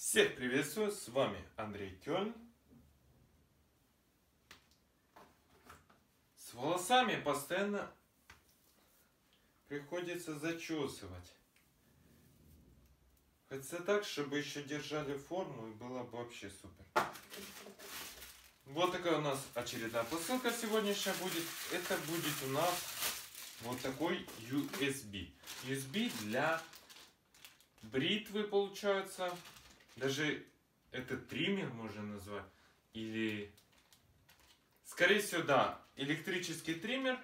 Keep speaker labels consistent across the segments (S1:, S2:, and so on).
S1: Всех приветствую, с вами Андрей Кёльн. С волосами постоянно приходится зачесывать. Хотя так, чтобы еще держали форму и было бы вообще супер. Вот такая у нас очередная посылка сегодняшняя будет. Это будет у нас вот такой USB. USB для бритвы получается. Даже это триммер можно назвать. Или, скорее всего, да, электрический триммер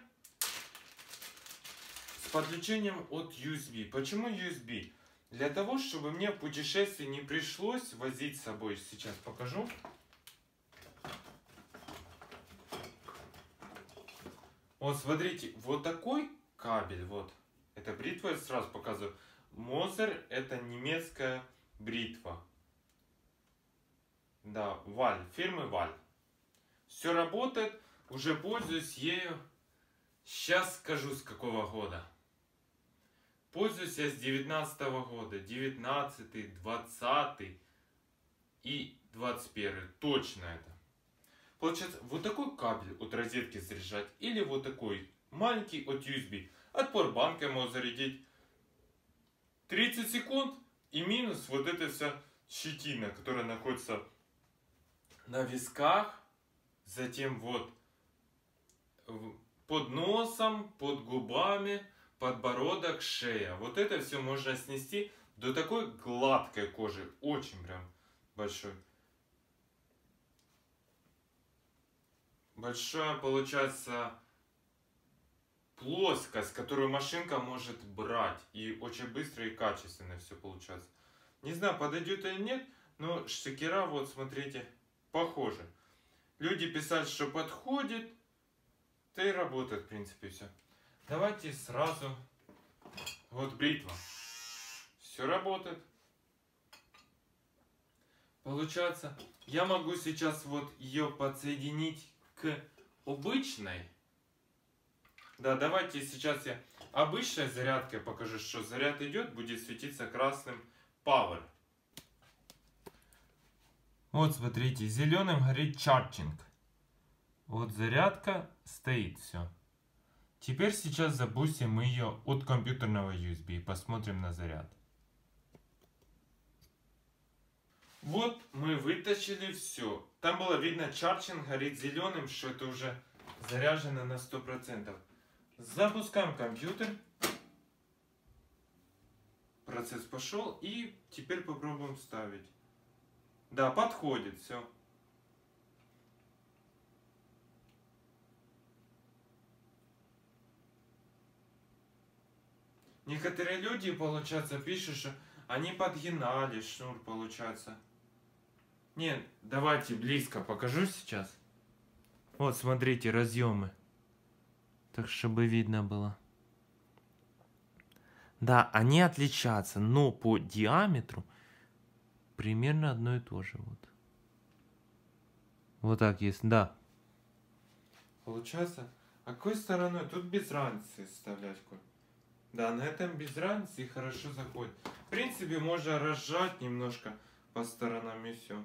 S1: с подключением от USB. Почему USB? Для того, чтобы мне в путешествии не пришлось возить с собой. Сейчас покажу. Вот смотрите, вот такой кабель, вот. Это бритва, я сразу показываю. Мозер это немецкая бритва. Да, Валь, фирмы Валь. Все работает, уже пользуюсь ею. Сейчас скажу с какого года. Пользуюсь я с 19 -го года. 19, 20 и 21. Точно это. Получается, вот такой кабель от розетки заряжать. Или вот такой маленький от USB. От порбанка можно зарядить. 30 секунд и минус вот эта вся щетина, которая находится на висках, затем вот под носом, под губами, подбородок, шея. Вот это все можно снести до такой гладкой кожи. Очень прям большой. Большая получается плоскость, которую машинка может брать. И очень быстро и качественно все получается. Не знаю, подойдет или нет, но штекера, вот смотрите, похоже. Люди писали, что подходит, да и работает, в принципе, все. Давайте сразу, вот бритва. Все работает. Получается, я могу сейчас вот ее подсоединить к обычной. Да, давайте сейчас я обычной зарядкой покажу, что заряд идет, будет светиться красным Power. Вот смотрите, зеленым горит чарчинг. Вот зарядка стоит, все. Теперь сейчас запустим ее от компьютерного USB и посмотрим на заряд. Вот мы вытащили все. Там было видно, чарчинг горит зеленым, что это уже заряжено на 100%. Запускаем компьютер. Процесс пошел и теперь попробуем ставить. Да, подходит, все. Некоторые люди, получается, пишут, что они подгинали шнур, получается. Нет, давайте близко покажу сейчас. Вот, смотрите, разъемы. Так, чтобы видно было. Да, они отличаются, но по диаметру примерно одно и то же. Вот, вот так есть, да. Получается, а какой стороной? Тут без разницы вставлять коль. Да, на этом без разницы и хорошо заходит. В принципе, можно разжать немножко по сторонам и все.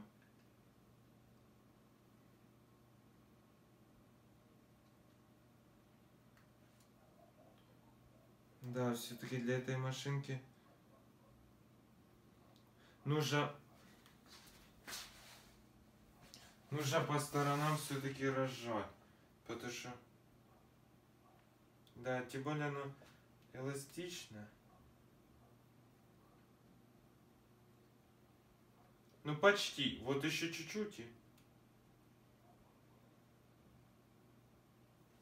S1: Да, все-таки для этой машинки нужно нужно по сторонам все-таки разжать. Потому что да, тем более оно эластично. Ну почти. Вот еще чуть-чуть и...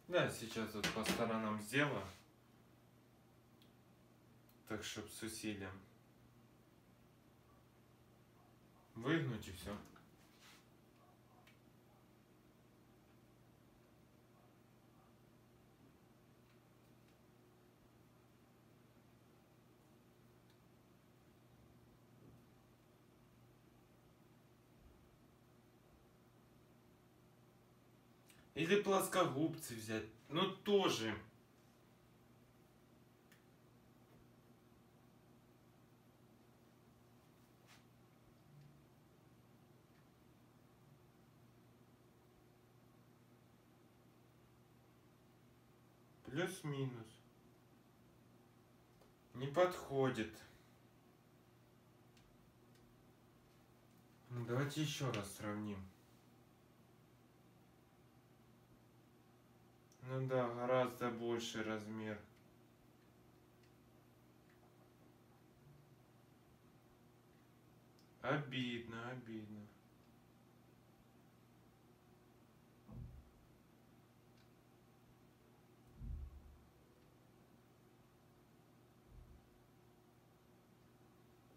S1: Да, сейчас вот по сторонам сделаю. Так, чтобы с усилием. Выгнуть и все. Или плоскогубцы взять. Ну тоже. Плюс-минус. Не подходит. Ну, давайте еще раз сравним. Ну да, гораздо больше размер. Обидно, обидно.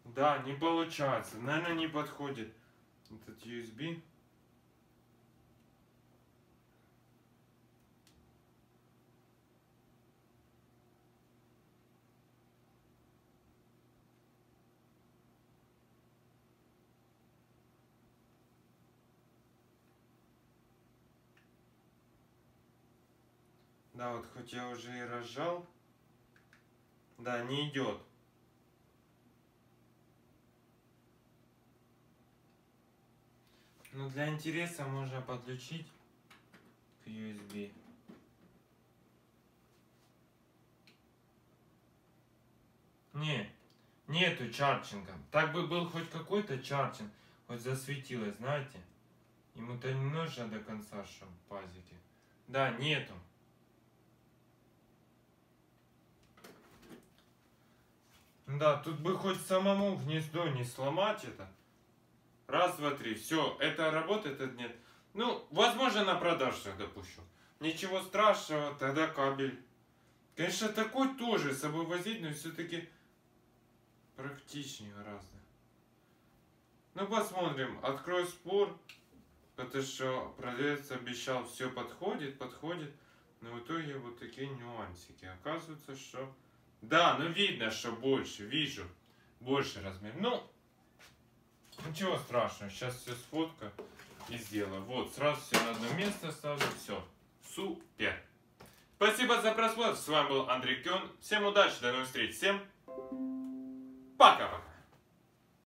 S1: Да, не получается. Наверное, не подходит этот USB. Да, вот хоть я уже и разжал. Да, не идет. Ну, для интереса можно подключить к USB. Не, нету чарчинга. Так бы был хоть какой-то чарчинг, хоть засветилось, знаете. Ему-то не нужно до конца, чтобы пазики. Да, нету. Да, тут бы хоть самому гнездо не сломать это. Раз, два, три. Все, это работает, это нет. Ну, возможно, на продажу тогда пущу. Ничего страшного, тогда кабель. Конечно, такой тоже с собой возить, но все-таки практичнее гораздо. Ну, посмотрим. Открою спор. Потому что продавец обещал, все подходит, подходит. Но в итоге вот такие нюансики. Оказывается, что да, ну видно, что больше, вижу. Больше размер. Ну, ничего страшного. Сейчас все сфоткаю и сделаю. Вот, сразу все на одно место ставлю. Все. Супер. Спасибо за просмотр. С вами был Андрей Кён. Всем удачи, до новых встреч. Всем пока-пока.